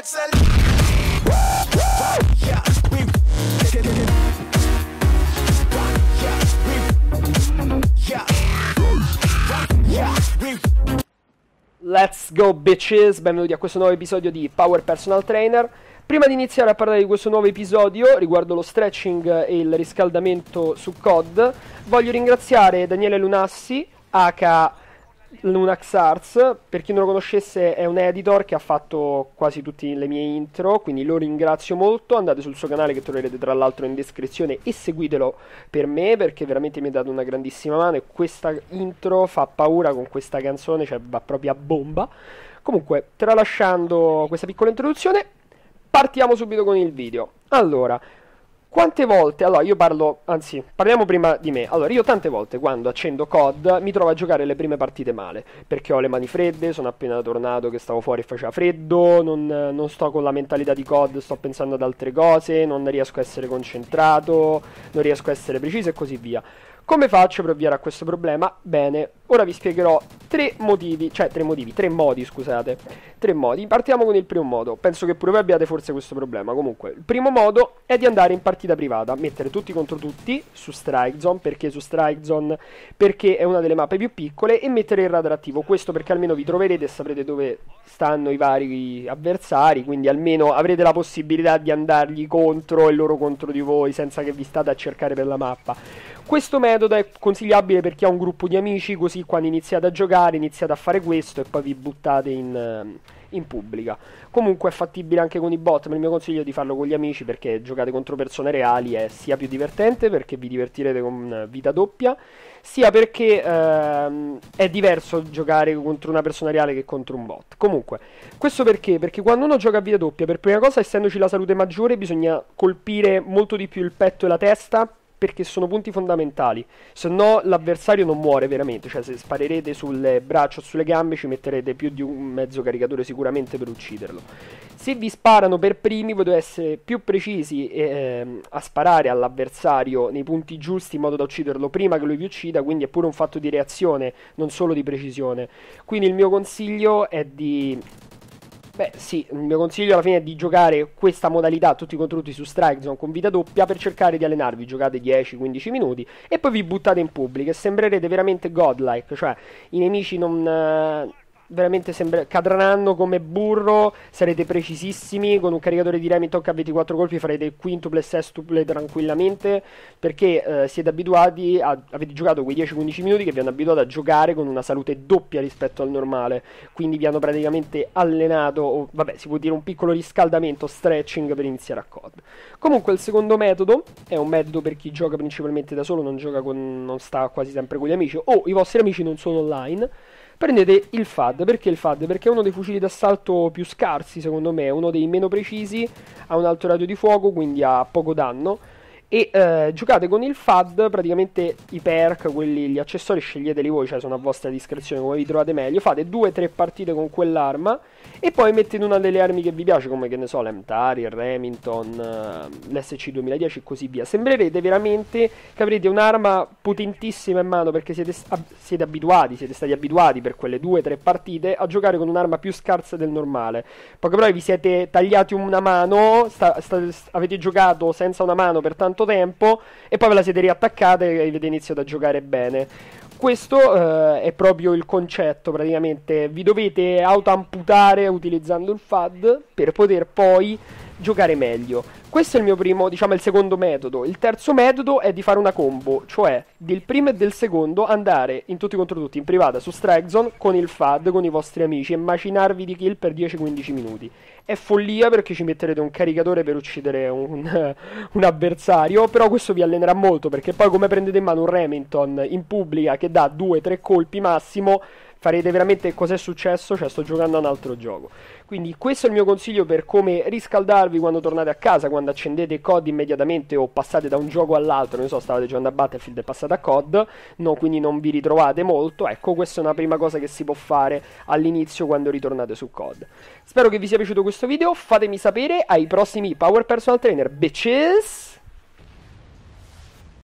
that's a yeah, we yeah, yeah, we Let's go bitches, benvenuti a questo nuovo episodio di Power Personal Trainer. Prima di iniziare a parlare di questo nuovo episodio riguardo lo stretching e il riscaldamento su COD, voglio ringraziare Daniele Lunassi, aka Lunax Arts, per chi non lo conoscesse è un editor che ha fatto quasi tutte le mie intro, quindi lo ringrazio molto, andate sul suo canale che troverete tra l'altro in descrizione e seguitelo per me perché veramente mi ha dato una grandissima mano e questa intro fa paura con questa canzone, cioè va proprio a bomba. Comunque, tralasciando questa piccola introduzione, partiamo subito con il video. Allora, quante volte, allora io parlo, anzi, parliamo prima di me. Allora, io tante volte quando accendo COD mi trovo a giocare le prime partite male, perché ho le mani fredde, sono appena tornato che stavo fuori e faceva freddo, non, non sto con la mentalità di COD, sto pensando ad altre cose, non riesco a essere concentrato, non riesco a essere preciso e così via. Come faccio per ovviare a questo problema? Bene, ora vi spiegherò tre motivi, cioè tre motivi, tre modi, scusate. Tre modi. Partiamo con il primo modo. Penso che pure voi abbiate forse questo problema. Comunque, il primo modo è di andare in partita privata, mettere tutti contro tutti su Strike Zone, perché su Strike Zone? Perché è una delle mappe più piccole e mettere il radar attivo. Questo perché almeno vi troverete e saprete dove stanno i vari avversari, quindi almeno avrete la possibilità di andargli contro e loro contro di voi senza che vi state a cercare per la mappa. Questo metodo è consigliabile per chi ha un gruppo di amici, così quando iniziate a giocare iniziate a fare questo e poi vi buttate in, eh, in pubblica. Comunque è fattibile anche con i bot, ma il mio consiglio è di farlo con gli amici perché giocate contro persone reali è sia più divertente perché vi divertirete con vita doppia, sia perché ehm, è diverso giocare contro una persona reale che contro un bot. Comunque, questo perché? Perché quando uno gioca a vita doppia, per prima cosa, essendoci la salute maggiore, bisogna colpire molto di più il petto e la testa perché sono punti fondamentali. Se no, l'avversario non muore veramente. Cioè, se sparerete sulle braccia o sulle gambe, ci metterete più di un mezzo caricatore sicuramente per ucciderlo. Se vi sparano per primi, dovete essere più precisi ehm, a sparare all'avversario nei punti giusti in modo da ucciderlo prima che lui vi uccida. Quindi è pure un fatto di reazione, non solo di precisione. Quindi il mio consiglio è di Beh, sì, il mio consiglio alla fine è di giocare questa modalità tutti contro tutti su Strike Zone con vita doppia per cercare di allenarvi. Giocate 10-15 minuti e poi vi buttate in pubblico e sembrerete veramente godlike, cioè i nemici non. Veramente sembra- cadranno come burro, sarete precisissimi, con un caricatore di Remington che a 24 colpi farete quintuple e sextuple tranquillamente, perché eh, siete abituati, a- avete giocato quei 10-15 minuti che vi hanno abituato a giocare con una salute doppia rispetto al normale, quindi vi hanno praticamente allenato, o vabbè si può dire un piccolo riscaldamento, stretching per iniziare a COD. Comunque il secondo metodo è un metodo per chi gioca principalmente da solo, non gioca con, non sta quasi sempre con gli amici, o i vostri amici non sono online prendete il FAD. Perché il FAD? Perché è uno dei fucili d'assalto più scarsi, secondo me, uno dei meno precisi, ha un alto radio di fuoco, quindi ha poco danno. E eh, giocate con il FAD, praticamente i perk, quelli, gli accessori sceglieteli voi, cioè sono a vostra discrezione come vi trovate meglio. Fate 2-3 partite con quell'arma e poi mettete una delle armi che vi piace, come che ne so, l'Emtari, il Remington, uh, l'SC 2010 e così via. Sembrerete veramente che avrete un'arma potentissima in mano perché siete, ab- siete abituati, siete stati abituati per quelle 2-3 partite a giocare con un'arma più scarsa del normale. Poche però vi siete tagliati una mano, avete giocato senza una mano per tanto tempo e poi ve la siete riattaccata e avete iniziato a giocare bene. Questo eh, è proprio il concetto, praticamente. Vi dovete autoamputare utilizzando il FAD per poter poi giocare meglio. Questo è il mio primo, diciamo, il secondo metodo. Il terzo metodo è di fare una combo, cioè del primo e del secondo andare in tutti contro tutti in privata su Strike Zone con il FAD, con i vostri amici e macinarvi di kill per 10-15 minuti. È follia perché ci metterete un caricatore per uccidere un, un, avversario, però questo vi allenerà molto perché poi come prendete in mano un Remington in pubblica che dà 2-3 colpi massimo, farete veramente cos'è successo, cioè sto giocando a un altro gioco. Quindi questo è il mio consiglio per come riscaldarvi quando tornate a casa, quando accendete COD immediatamente o passate da un gioco all'altro, ne so, stavate giocando a Battlefield e passate a COD, no, quindi non vi ritrovate molto. Ecco, questa è una prima cosa che si può fare all'inizio quando ritornate su COD. Spero che vi sia piaciuto questo video, fatemi sapere ai prossimi Power Personal Trainer, bitches!